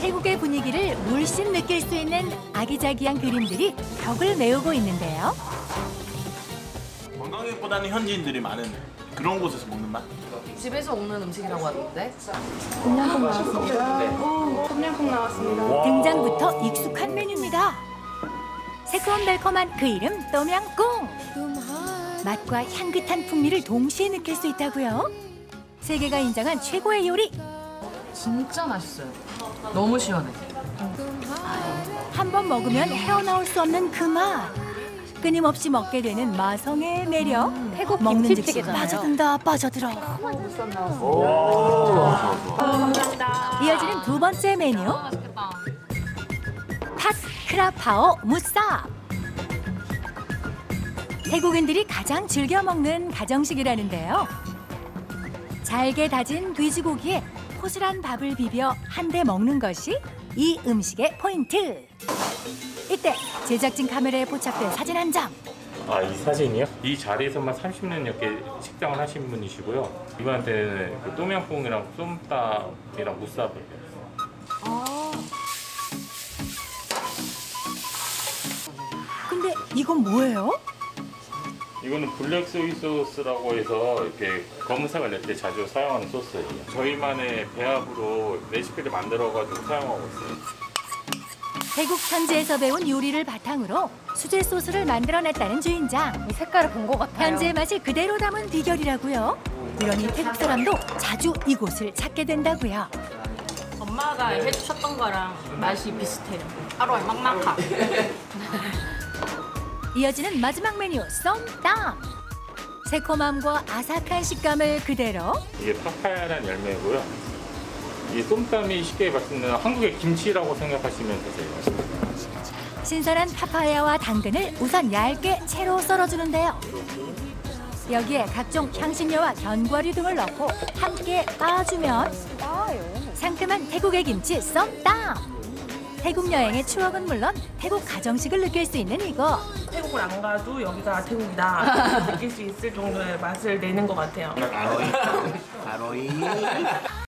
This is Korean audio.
태국의 분위기를 물씬 느낄 수 있는 아기자기한 그림들이 벽을 메우고 있는데요. 관광객보다는 현지인들이 많은 그런 곳에서 먹는 맛? 집에서 먹는 음식이라고 하던데. 곰냥콩 나왔습니다. 오, 곰냥콩 나왔습니다. 등장부터 익숙한 메뉴입니다. 새콤달콤한 그 이름 또명꿍. 맛과 향긋한 풍미를 동시에 느낄 수 있다고요. 세계가 인정한 최고의 요리. 진짜 맛있어요. 너무 시원해. 한 번 먹으면 헤어나올 수 없는 그 맛. 끊임없이 먹게 되는 마성의 매력. 태국 먹는 즉시 김치찌개잖아요. 빠져든다 빠져들어. 이어지는 두 번째 메뉴. 팥 크라파오 무쌉. 태국인들이 가장 즐겨 먹는 가정식이라는데요. 잘게 다진 돼지고기에 포슬한 밥을 비벼 한 대 먹는 것이 이 음식의 포인트. 이때 제작진 카메라에 포착된 사진 한 장. 아, 이 사진이요? 이 자리에서만 30년 넘게 식당을 하신 분이시고요. 이분한테는 그 또명뽕이랑 쏨땀이랑 무쌉을 근데 이건 뭐예요? 이거는 black soy sauce라고 해서 이렇게 검은색을 낼 때 자주 사용하는 소스예요. 저희만의 배합으로 레시피를 만들어가지고 사용하고 있어요. 태국 현지에서 배운 요리를 바탕으로 수제 소스를 만들어냈다는 주인장. 이 색깔을 본 것 같아요. 현지의 맛을 그대로 담은 비결이라고요. 그러니 태국 사람도 자주 이곳을 찾게 된다고요. 엄마가 해주셨던 거랑 맛이 비슷해요. 하루에 막막하. 이어지는 마지막 메뉴 썸땀. 새콤함과 아삭한 식감을 그대로 이게 파파야라는 열매고요. 이 쏨땀이 쉽게 말씀드리면 한국의 김치라고 생각하시면 되세요. 신선한 파파야와 당근을 우선 얇게 채로 썰어주는데요. 여기에 각종 향신료와 견과류 등을 넣고 함께 빻아주면 상큼한 태국의 김치 썸땀. 태국 여행의 추억은 물론 태국 가정식을 느낄 수 있는 이곳. 태국을 안 가도 여기가 태국이다 느낄 수 있을 정도의 맛을 내는 것 같아요. 아로이. 아로이.